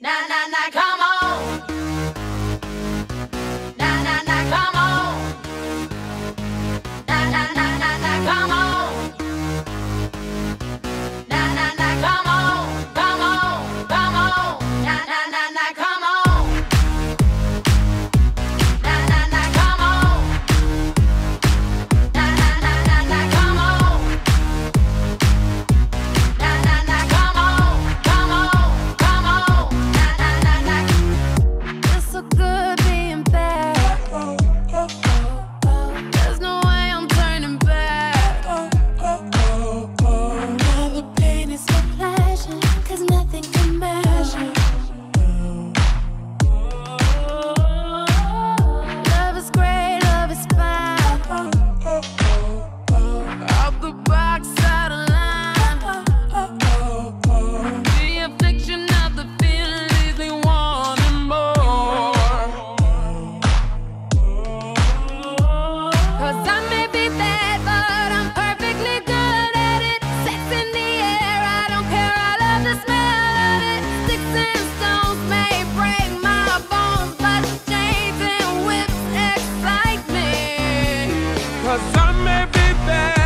Na na na, come on. Cause I may be bad.